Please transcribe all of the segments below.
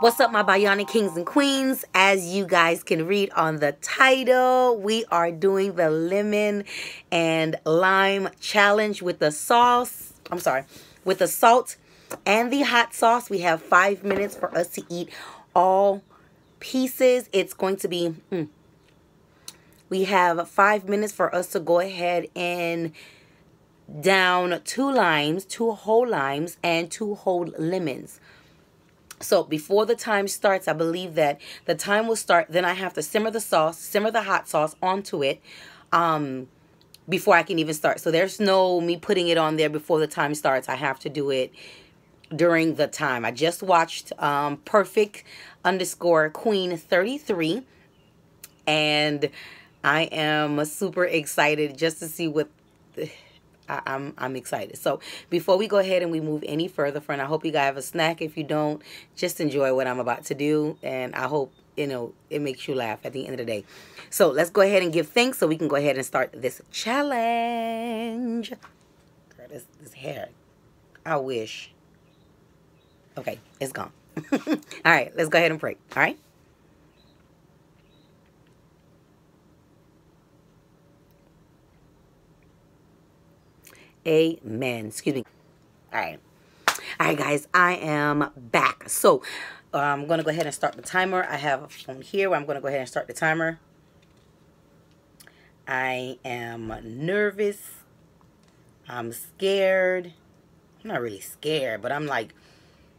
What's up, my Bionic Kings and Queens? As you guys can read on the title, we are doing the lemon and lime challenge with the sauce. I'm sorry, with the salt and the hot sauce. We have five minutes for us to eat all pieces. It's going to be, mm, we have five minutes for us to go ahead and down two limes, two whole limes, and two whole lemons. So before the time starts, I believe that the time will start. Then I have to simmer the sauce, simmer the hot sauce onto it um, before I can even start. So there's no me putting it on there before the time starts. I have to do it during the time. I just watched um, Perfect underscore Queen 33 and I am super excited just to see what I, am I'm, I'm excited. So before we go ahead and we move any further, friend, I hope you guys have a snack. If you don't, just enjoy what I'm about to do, and I hope you know it makes you laugh at the end of the day. So let's go ahead and give thanks so we can go ahead and start this challenge. This this hair, I wish. Okay, it's gone. All right, let's go ahead and pray. All right. Amen. Excuse me. All right. All right, guys, I am back. So uh, I'm going to go ahead and start the timer. I have a phone here where I'm going to go ahead and start the timer. I am nervous. I'm scared. I'm not really scared, but I'm like,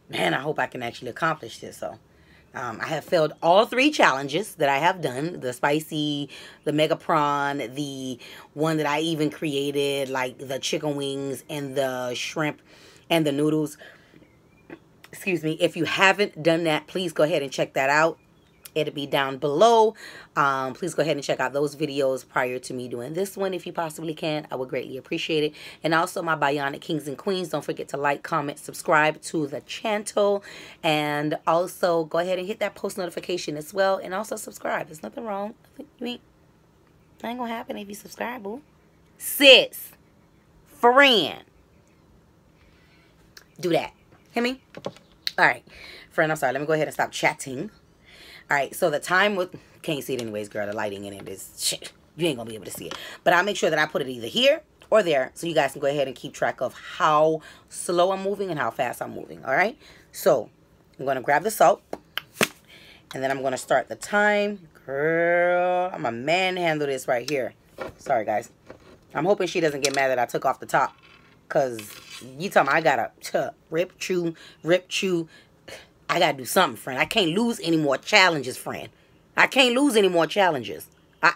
man, I hope I can actually accomplish this. So um, I have failed all three challenges that I have done. The spicy, the mega prawn, the one that I even created, like the chicken wings and the shrimp and the noodles. Excuse me. If you haven't done that, please go ahead and check that out. It'll be down below. Um, please go ahead and check out those videos prior to me doing this one if you possibly can. I would greatly appreciate it. And also my Bionic Kings and Queens. Don't forget to like, comment, subscribe to the channel. And also go ahead and hit that post notification as well. And also subscribe. There's nothing wrong. You ain't, ain't gonna happen if you subscribe, boo. Sis. Friend. Do that. Hear me? All right. Friend, I'm sorry. Let me go ahead and stop chatting. All right, so the time with can't see it anyways, girl. The lighting in it is shit. You ain't gonna be able to see it. But I'll make sure that I put it either here or there so you guys can go ahead and keep track of how slow I'm moving and how fast I'm moving. All right. So I'm gonna grab the salt and then I'm gonna start the time. Girl, I'm gonna manhandle this right here. Sorry, guys. I'm hoping she doesn't get mad that I took off the top. Cause you tell me I gotta rip, chew, rip, chew, I gotta do something, friend. I can't lose any more challenges, friend. I can't lose any more challenges. I,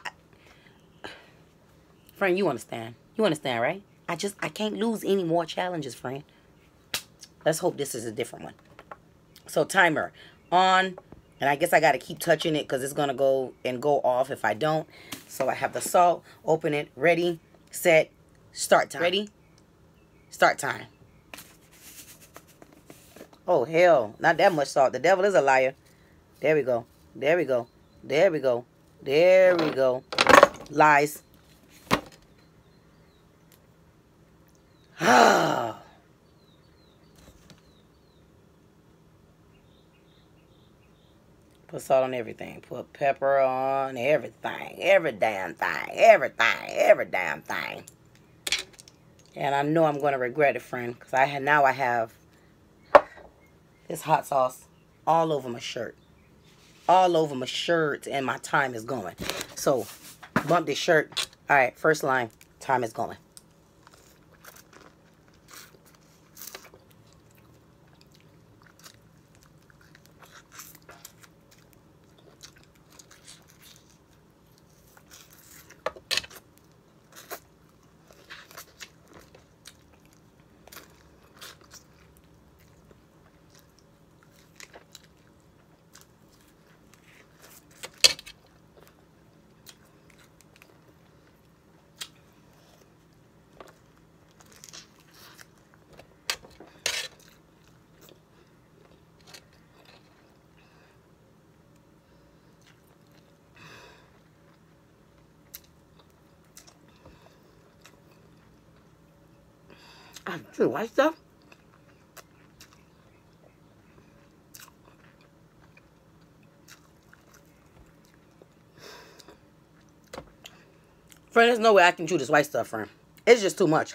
friend, you understand? You understand, right? I just I can't lose any more challenges, friend. Let's hope this is a different one. So timer on, and I guess I gotta keep touching it because it's gonna go and go off if I don't. So I have the salt. Open it. Ready, set, start time. Ready, start time. Oh, hell. Not that much salt. The devil is a liar. There we go. There we go. There we go. There we go. Lies. Put salt on everything. Put pepper on everything. Every damn thing. Everything. Every damn thing. And I know I'm going to regret it, friend. Because I now I have this hot sauce all over my shirt. All over my shirt and my time is going. So, bump this shirt. All right, first line, time is going. I do white stuff. Friend, there's no way I can chew this white stuff, friend. It's just too much.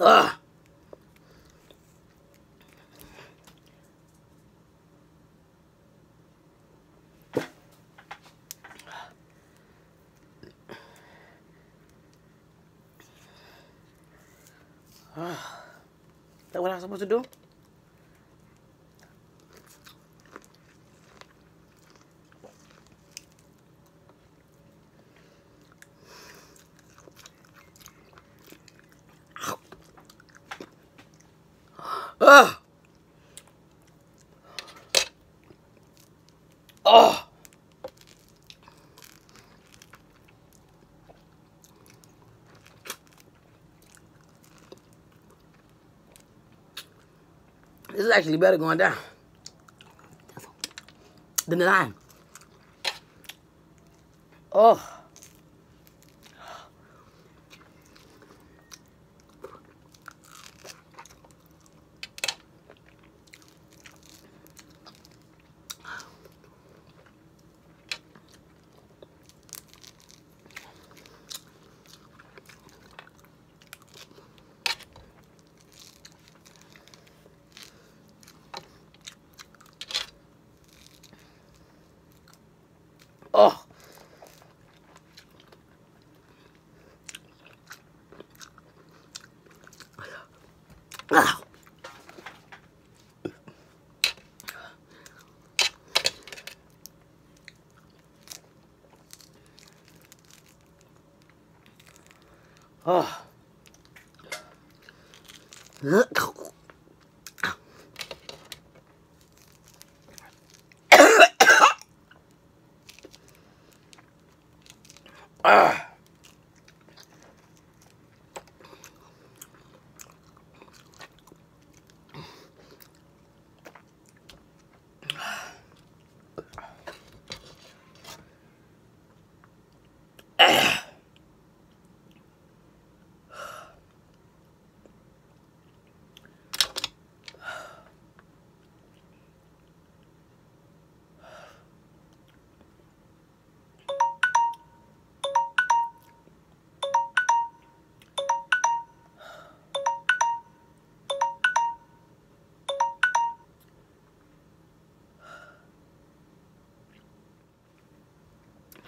Ugh. Is that what I'm supposed to do? Ugh. Oh. This is actually better going down than the lime. Oh. Oh. Ah. Oh. Ah.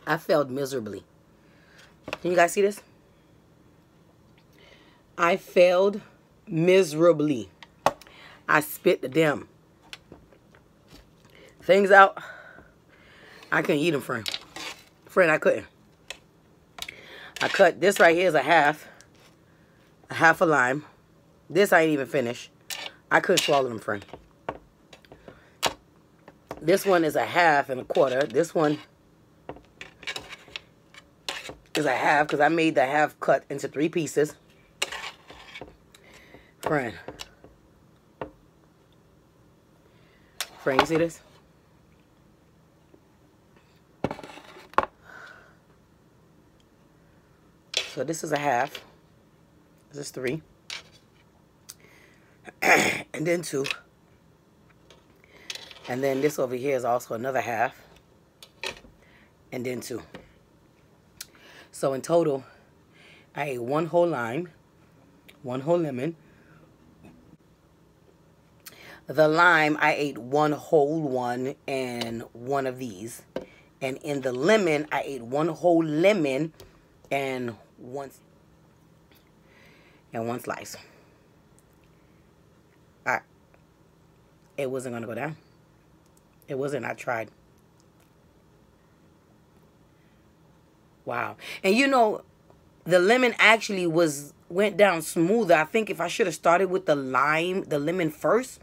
I failed miserably. Can you guys see this? I failed miserably. I spit the damn things out. I couldn't eat them, friend. Friend, I couldn't. I cut this right here is a half. A half a lime. This I ain't even finished. I couldn't swallow them, friend. This one is a half and a quarter. This one is a half because I made the half cut into three pieces. Friend. Friend, you see this? So this is a half. This is three. and then two. And then this over here is also another half. And then two. So in total, I ate one whole lime, one whole lemon. The lime, I ate one whole one and one of these. And in the lemon, I ate one whole lemon and one, and one slice. Right. it wasn't going to go down. It wasn't. I tried. Wow. And you know, the lemon actually was went down smoother. I think if I should have started with the lime, the lemon first,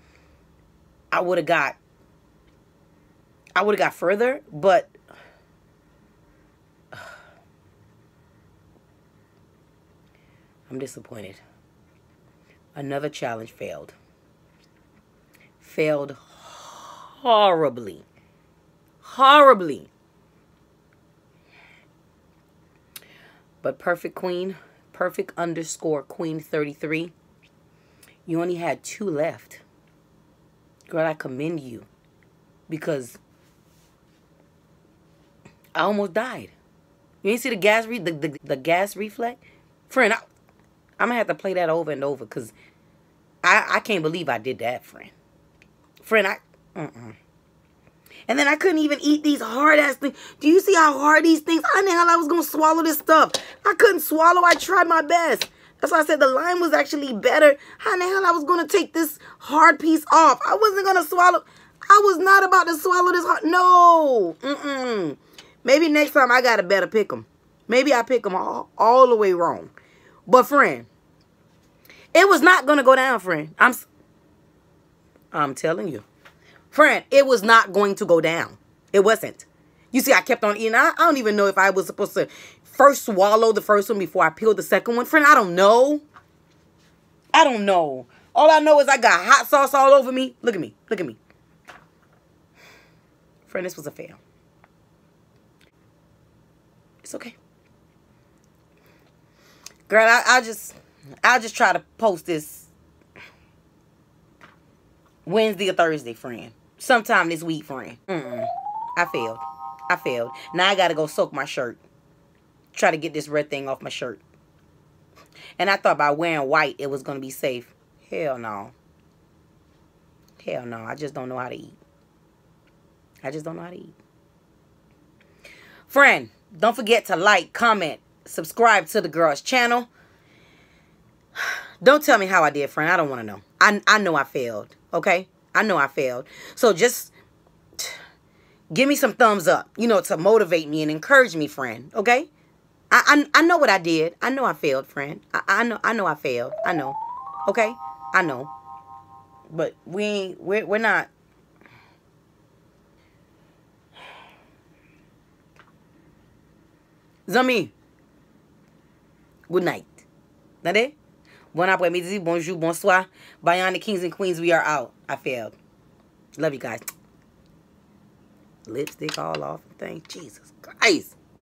I would have got I would have got further, but I'm disappointed. Another challenge failed. Failed horribly. Horribly. But Perfect Queen, perfect underscore Queen 33, you only had two left. Girl, I commend you. Because I almost died. You ain't see the gas re the, the, the gas reflex? Friend, I, I'm gonna have to play that over and over because I, I can't believe I did that, friend. Friend, I uh-uh. And then I couldn't even eat these hard ass things. Do you see how hard these things? I know how I was gonna swallow this stuff. I couldn't swallow. I tried my best. That's why I said the lime was actually better. How in the hell I was gonna take this hard piece off? I wasn't gonna swallow. I was not about to swallow this hard. No. Mm-mm. Maybe next time I gotta better pick them. Maybe I pick them all, all the way wrong. But friend, it was not gonna go down, friend. I'm, I'm telling you, friend, it was not going to go down. It wasn't. You see, I kept on eating. I, I don't even know if I was supposed to first swallow the first one before I peeled the second one. Friend, I don't know. I don't know. All I know is I got hot sauce all over me. Look at me. Look at me. Friend, this was a fail. It's okay. Girl, I, I'll just I'll just try to post this Wednesday or Thursday, friend. Sometime this week, friend. Mm -mm. I failed. I failed. Now I gotta go soak my shirt. Try to get this red thing off my shirt. And I thought by wearing white it was gonna be safe. Hell no. Hell no. I just don't know how to eat. I just don't know how to eat. Friend, don't forget to like, comment, subscribe to the girl's channel. Don't tell me how I did, friend. I don't want to know. I, I know I failed, okay? I know I failed. So just give me some thumbs up, you know, to motivate me and encourage me, friend, okay? I, I, I know what I did. I know I failed, friend. I, I know I know I failed. I know. Okay? I know. But we we're, we're not Zami, good night. Nade? Bon après-midi, bonjour, bonsoir. Bionic Kings and Queens, we are out. I failed. Love you guys. Lipstick all off. Thank Jesus Christ.